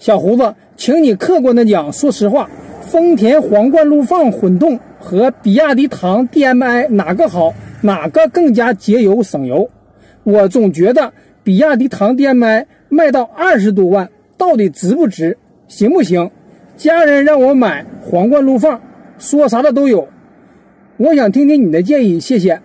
小胡子，请你客观的讲，说实话，丰田皇冠陆放混动和比亚迪唐 DMI 哪个好？哪个更加节油省油？我总觉得比亚迪唐 DMI 卖到二十多万，到底值不值？行不行？家人让我买皇冠陆放，说啥的都有。我想听听你的建议，谢谢。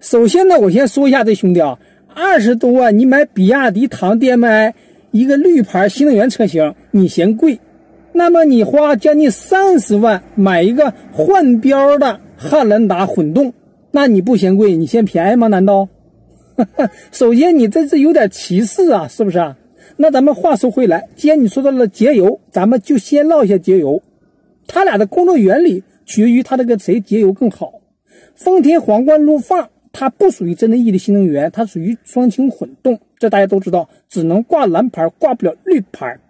首先呢，我先说一下这兄弟啊，二十多万你买比亚迪唐 DMI 一个绿牌新能源车型，你嫌贵，那么你花将近三十万买一个换标的汉兰达混动。那你不嫌贵，你嫌便宜吗？难道？首先你这是有点歧视啊，是不是啊？那咱们话说回来，既然你说到了节油，咱们就先唠一下节油。它俩的工作原理取决于它这个谁节油更好。丰田皇冠陆放它不属于真正意义的新能源，它属于双擎混动，这大家都知道，只能挂蓝牌，挂不了绿牌。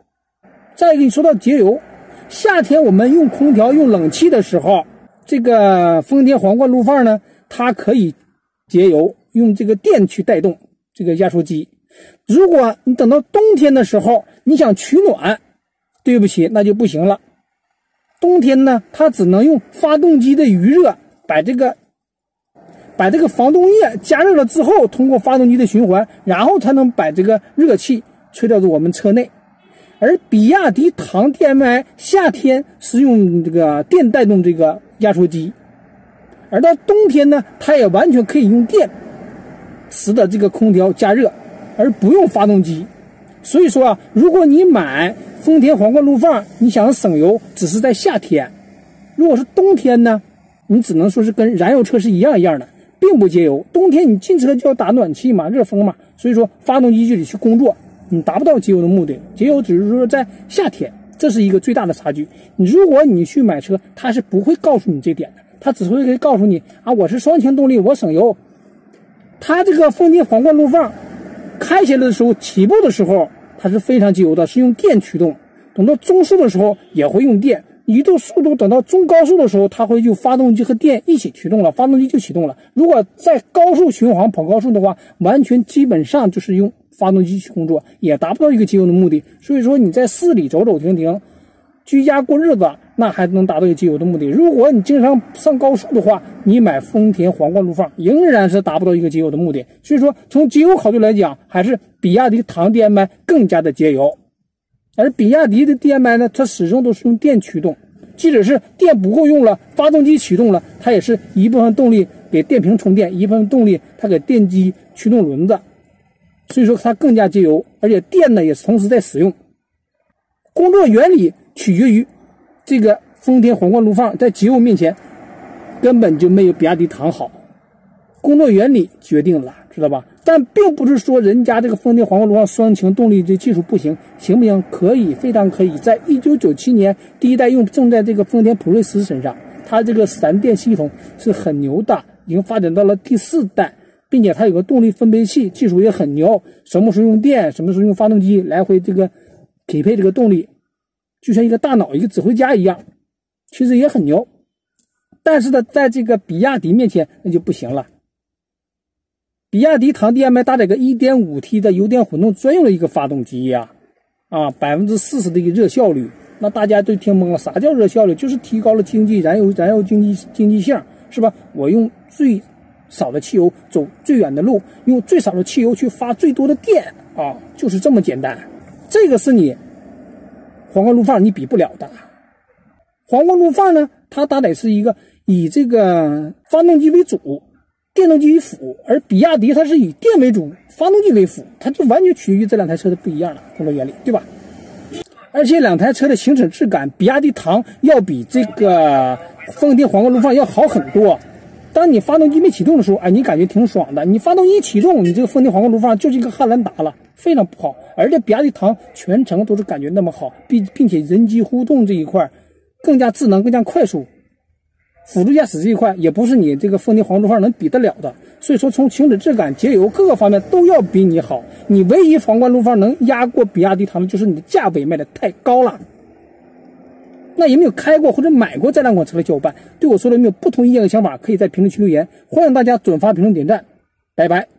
再一个，你说到节油，夏天我们用空调、用冷气的时候，这个丰田皇冠陆放呢？它可以节油，用这个电去带动这个压缩机。如果你等到冬天的时候，你想取暖，对不起，那就不行了。冬天呢，它只能用发动机的余热把这个把这个防冻液加热了之后，通过发动机的循环，然后才能把这个热气吹到我们车内。而比亚迪唐 DMI 夏天是用这个电带动这个压缩机。而到冬天呢，它也完全可以用电使得这个空调加热，而不用发动机。所以说啊，如果你买丰田皇冠陆放，你想省油，只是在夏天；如果是冬天呢，你只能说是跟燃油车是一样一样的，并不节油。冬天你进车就要打暖气嘛，热风嘛，所以说发动机就得去工作，你达不到节油的目的。节油只是说在夏天，这是一个最大的差距。你如果你去买车，他是不会告诉你这点的。它只会告诉你啊，我是双擎动力，我省油。它这个丰田皇冠陆放开起来的时候，起步的时候它是非常节油的，是用电驱动。等到中速的时候也会用电，一度速度等到中高速的时候，它会用发动机和电一起驱动了，发动机就启动了。如果在高速巡航跑高速的话，完全基本上就是用发动机去工作，也达不到一个节油的目的。所以说你在市里走走停停。居家过日子，那还能达到一个节油的目的。如果你经常上高速的话，你买丰田皇冠陆放仍然是达不到一个节油的目的。所以说，从节油考虑来讲，还是比亚迪唐 DMI 更加的节油。而比亚迪的 DMI 呢，它始终都是用电驱动，即使是电不够用了，发动机启动了，它也是一部分动力给电瓶充电，一部分动力它给电机驱动轮子。所以说，它更加节油，而且电呢也是同时在使用。工作原理。取决于这个丰田皇冠陆放在节油面前根本就没有比亚迪唐好，工作原理决定了，知道吧？但并不是说人家这个丰田皇冠双擎动力这技术不行，行不行？可以，非常可以。在一九九七年第一代用正在这个丰田普锐斯身上，它这个闪电系统是很牛的，已经发展到了第四代，并且它有个动力分配器技术也很牛，什么时候用电，什么时候用发动机来回这个匹配这个动力。就像一个大脑、一个指挥家一样，其实也很牛，但是呢，在这个比亚迪面前那就不行了。比亚迪唐 DMI 搭载个 1.5T 的油电混动专用的一个发动机呀，啊，百分之四十的一个热效率，那大家都听懵了，啥叫热效率？就是提高了经济燃油、燃油经济经济性，是吧？我用最少的汽油走最远的路，用最少的汽油去发最多的电啊，就是这么简单。这个是你。皇冠陆放你比不了的，皇冠陆放呢，它搭载是一个以这个发动机为主，电动机与辅，而比亚迪它是以电为主，发动机为辅，它就完全取决于这两台车的不一样了工作原理，对吧？而且两台车的行驶质感，比亚迪唐要比这个丰田皇冠陆放要好很多。当你发动机没启动的时候，哎，你感觉挺爽的。你发动机一启动，你这个丰田皇冠陆放就是一个汉兰达了，非常不好。而且比亚迪唐全程都是感觉那么好，并并且人机互动这一块更加智能、更加快速，辅助驾驶这一块也不是你这个丰田皇冠陆放能比得了的。所以说，从行驶质感、节油各个方面都要比你好。你唯一皇冠陆放能压过比亚迪唐的，就是你的价位卖的太高了。那有没有开过或者买过这两款车的小伙伴，对我说的有没有不同意见和想法？可以在评论区留言，欢迎大家转发、评论、点赞，拜拜。